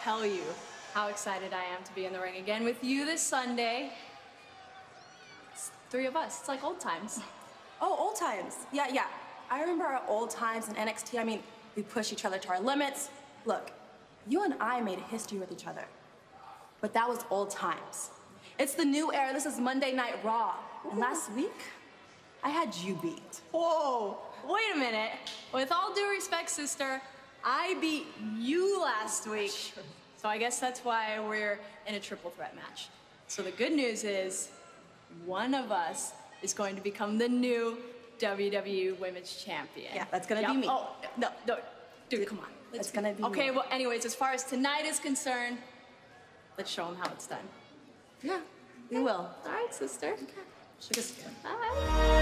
tell you how excited I am to be in the ring again with you this Sunday. It's three of us. It's like old times. Oh, old times. Yeah, yeah. I remember our old times in NXT. I mean, we pushed each other to our limits. Look, you and I made history with each other. But that was old times. It's the new era. This is Monday Night Raw. And last week, I had you beat. Whoa, wait a minute. With all due respect, sister, I beat you last week. So I guess that's why we're in a triple threat match. So the good news is one of us is going to become the new WWE Women's Champion. Yeah, that's gonna be me. Oh, no, no. Dude, come on. It's gonna be Okay, me. well, anyways, as far as tonight is concerned, let's show them how it's done. Yeah, we will. All right, sister. A stick. Bye.